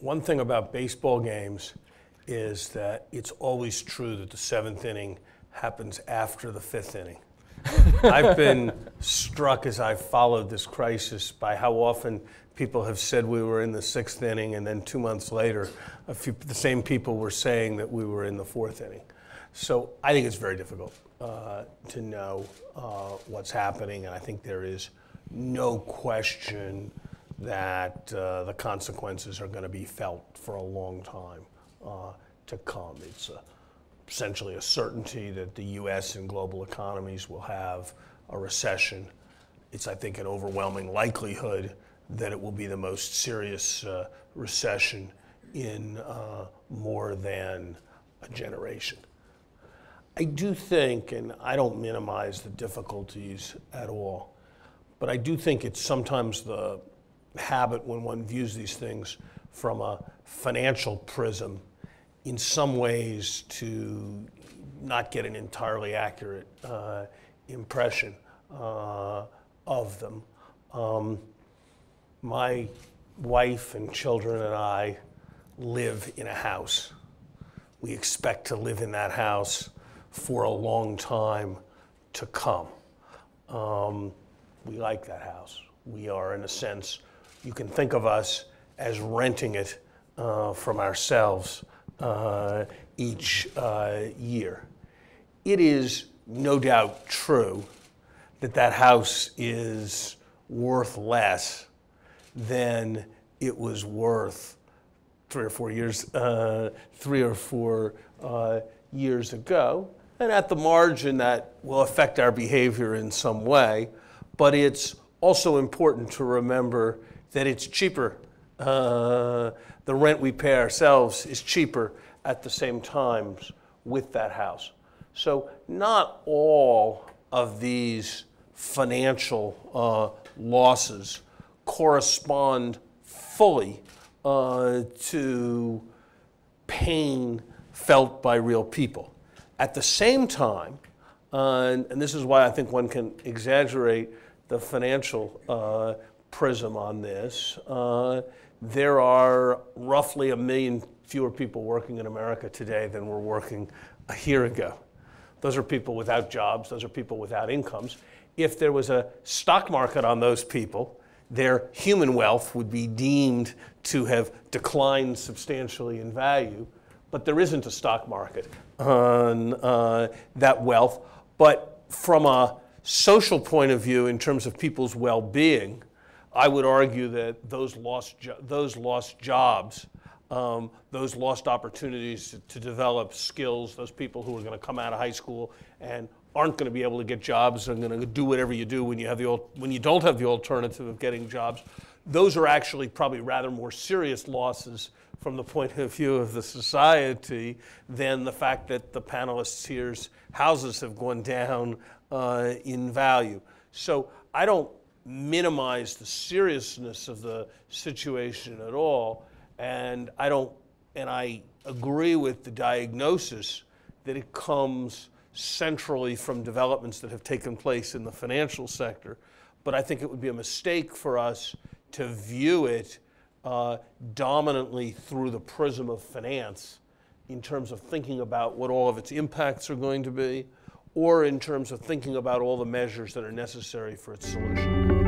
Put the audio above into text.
One thing about baseball games is that it's always true that the seventh inning happens after the fifth inning. I've been struck as I've followed this crisis by how often people have said we were in the sixth inning, and then two months later, few, the same people were saying that we were in the fourth inning. So I think it's very difficult uh, to know uh, what's happening, and I think there is no question that uh, the consequences are going to be felt for a long time uh, to come. It's a essentially a certainty that the US and global economies will have a recession. It's, I think, an overwhelming likelihood that it will be the most serious uh, recession in uh, more than a generation. I do think, and I don't minimize the difficulties at all, but I do think it's sometimes the habit when one views these things from a financial prism in some ways to not get an entirely accurate uh, impression uh, of them. Um, my wife and children and I live in a house. We expect to live in that house for a long time to come. Um, we like that house. We are, in a sense, you can think of us as renting it uh, from ourselves uh, each uh, year. It is no doubt true that that house is worth less than it was worth three or four years, uh, three or four uh, years ago. And at the margin, that will affect our behavior in some way. But it's also important to remember that it's cheaper uh, the rent we pay ourselves is cheaper at the same times with that house. So not all of these financial uh, losses correspond fully uh, to pain felt by real people. At the same time, uh, and, and, this is why I think one can exaggerate the financial uh, prism on this, uh, there are roughly a million fewer people working in America today than were working a year ago. Those are people without jobs, those are people without incomes. If there was a stock market on those people, their human wealth would be deemed to have declined substantially in value. But there isn't a stock market on uh, that wealth. But from a social point of view, in terms of people's well being, I would argue that those lost, jo- those lost jobs, um, those lost opportunities to, to, develop skills, those people who are going to come out of high school and aren't going to be able to get jobs and going to do whatever you do when you, have the, when you don't have the alternative of getting jobs, those are actually probably rather more serious losses from the point of view of the society than the fact that the panelists here's houses have gone down uh, in value. So I don't minimize the seriousness of the situation at all. And I don't, and I agree with the diagnosis that it comes centrally from developments that have taken place in the financial sector. But I think it would be a mistake for us to view it uh, dominantly through the prism of finance in terms of thinking about what all of its impacts are going to be, or in terms of thinking about all the measures that are necessary for its solution.